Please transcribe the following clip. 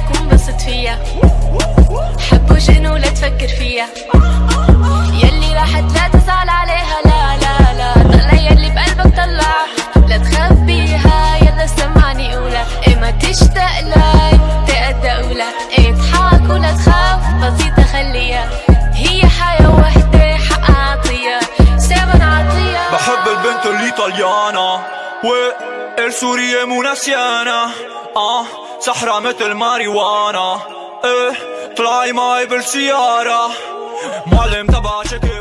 فيها حب وجنون لا تفكر فيها يلي راحت لا تزعل عليها لا لا لا. طلع يلي بقلبك طلع. لا تخاف بيها يلا سمعني قولها إيه ما تشتاق لي تأدى قولها إيه تضحك ولا تخاف بسيطة خليها. هي حياة وحدة حق عطية سامن عطية بحب البنت و السورية مو نسيانة آه. سحرة مثل ماريوانا. إيه طلعي معي بالسيارة معلم تبع شكي